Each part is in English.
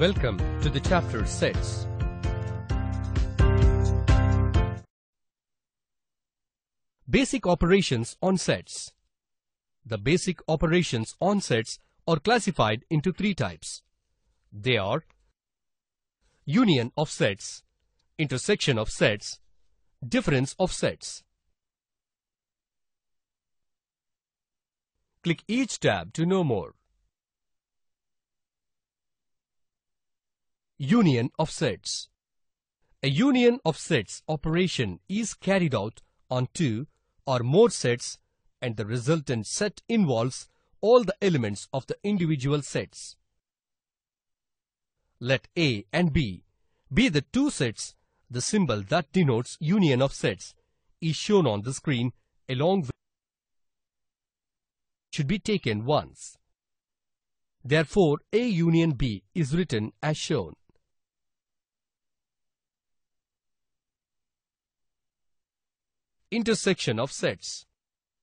Welcome to the chapter Sets. Basic operations on sets. The basic operations on sets are classified into three types. They are union of sets, intersection of sets, difference of sets. Click each tab to know more. Union of sets. A union of sets operation is carried out on two or more sets and the resultant set involves all the elements of the individual sets. Let A and B be the two sets. The symbol that denotes union of sets is shown on the screen along with should be taken once. Therefore, A union B is written as shown. Intersection of sets.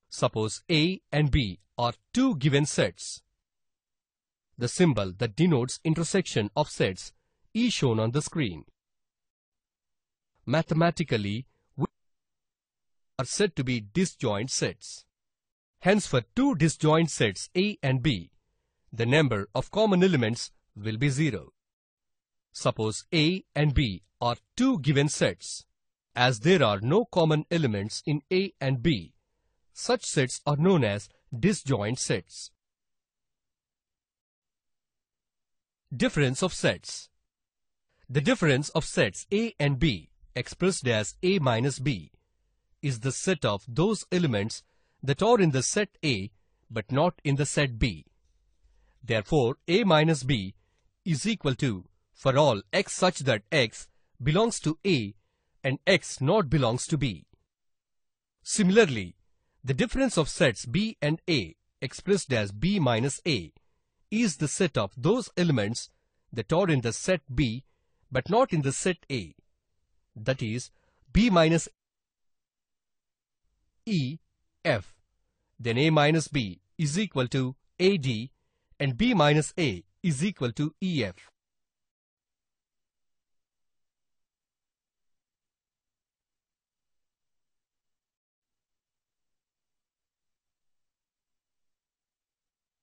Suppose A and B are two given sets. The symbol that denotes intersection of sets is shown on the screen. Mathematically, we are said to be disjoint sets. Hence, for two disjoint sets A and B, the number of common elements will be zero. Suppose A and B are two given sets. As there are no common elements in A and B, such sets are known as disjoint sets. Difference of sets. The difference of sets A and B, expressed as A minus B, is the set of those elements that are in the set A but not in the set B. Therefore, A minus B is equal to for all x such that x belongs to A and x not belongs to B. Similarly, the difference of sets B and A expressed as B minus A is the set of those elements that are in the set B but not in the set A. That is, B minus E, F. Then A minus B is equal to AD and B minus A is equal to EF.